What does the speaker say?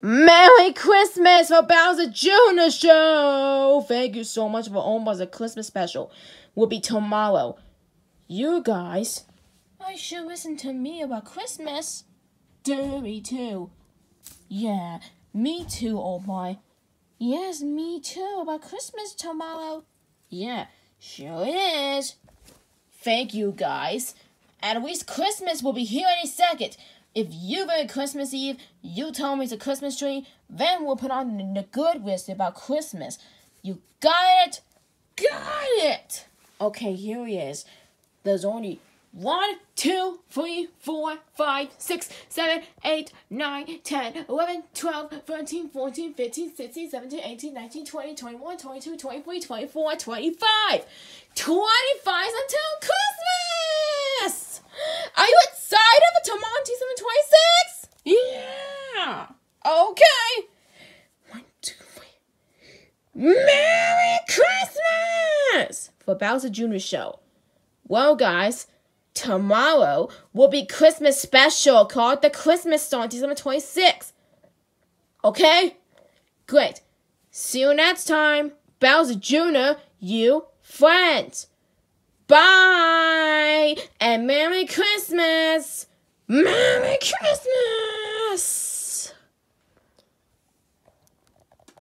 Merry Christmas for Bowser Jr. Show! Thank you so much for all the Christmas special. Will be tomorrow. You guys, I should listen to me about Christmas. Dirty too. Yeah, me too, old boy. Yes, me too, about Christmas tomorrow. Yeah, sure it is. Thank you guys. At least Christmas will be here any second. If you vote Christmas Eve, you tell me it's a Christmas tree, then we'll put on the good list about Christmas. You got it? Got it! Okay, here he is. There's only one, two, three, four, five, six, seven, eight, nine, ten, eleven, twelve, thirteen, fourteen, fifteen, sixteen, seventeen, eighteen, nineteen, twenty, twenty-one, twenty-two, twenty-three, twenty-four, twenty-five. Twenty-five until Christmas! Are you excited for tomorrow, 726? Yeah! Okay! One, two, three. Merry Christmas! For Bowser Jr. Show. Well, guys, tomorrow will be Christmas special called the Christmas Song, December 26th. Okay? Great. See you next time. Bowser Jr., you friends. Bye! And Merry Christmas! Merry Christmas!